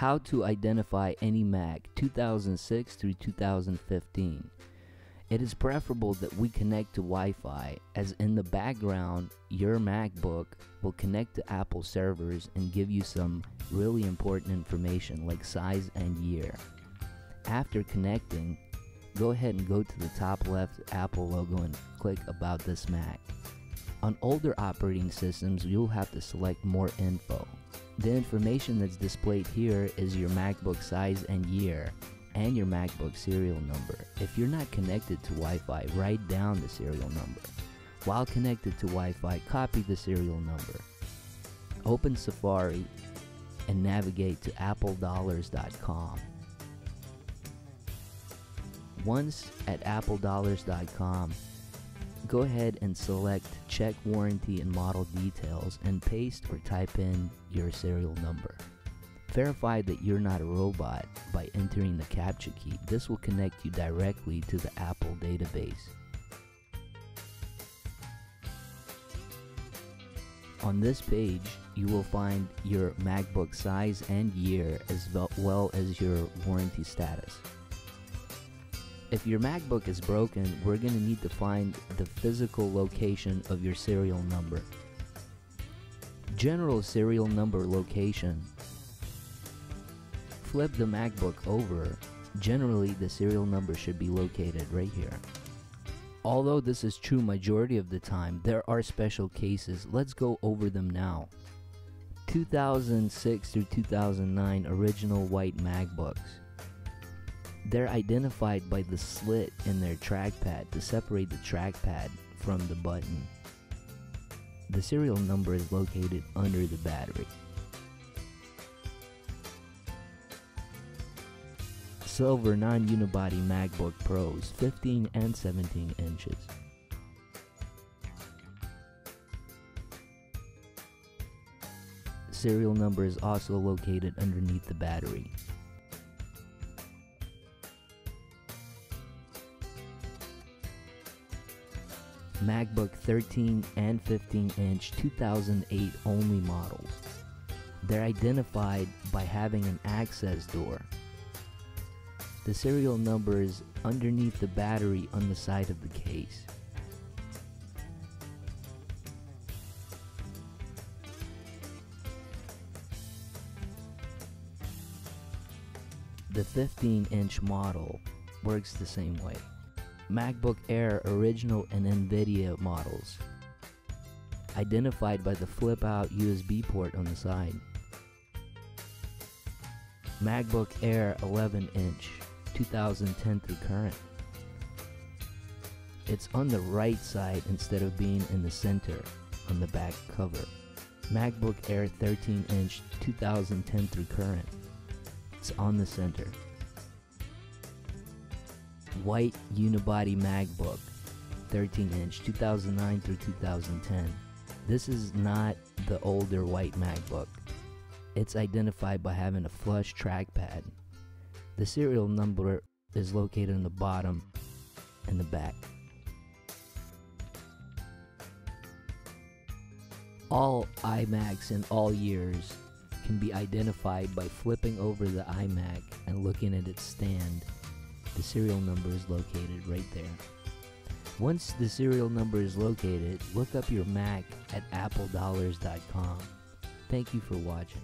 How to identify any Mac 2006 through 2015. It is preferable that we connect to Wi-Fi as in the background your MacBook will connect to Apple servers and give you some really important information like size and year. After connecting, go ahead and go to the top left Apple logo and click about this Mac. On older operating systems, you'll have to select more info. The information that's displayed here is your MacBook size and year and your MacBook serial number. If you're not connected to Wi-Fi, write down the serial number. While connected to Wi-Fi, copy the serial number. Open Safari and navigate to appledollars.com. Once at appledollars.com, go ahead and select check warranty and model details and paste or type in your serial number. Verify that you're not a robot by entering the CAPTCHA key. This will connect you directly to the Apple database. On this page, you will find your MacBook size and year as well as your warranty status. If your MacBook is broken, we're going to need to find the physical location of your serial number. General serial number location flip the MacBook over, generally the serial number should be located right here. Although this is true majority of the time, there are special cases. Let's go over them now. 2006 through 2009 original white MacBooks. They're identified by the slit in their trackpad to separate the trackpad from the button. The serial number is located under the battery. silver non-unibody MacBook Pros 15 and 17 inches. Serial number is also located underneath the battery. MacBook 13 and 15 inch 2008 only models. They're identified by having an access door the serial number is underneath the battery on the side of the case. The 15 inch model works the same way. MacBook Air original and NVIDIA models, identified by the flip out USB port on the side. MacBook Air 11 inch 2010 through current. It's on the right side instead of being in the center on the back cover. MacBook Air 13 inch 2010 through current. It's on the center. White unibody MacBook 13 inch 2009 through 2010. This is not the older white MacBook. It's identified by having a flush trackpad the serial number is located in the bottom and the back. All iMacs in all years can be identified by flipping over the iMac and looking at its stand. The serial number is located right there. Once the serial number is located, look up your Mac at appledollars.com. Thank you for watching.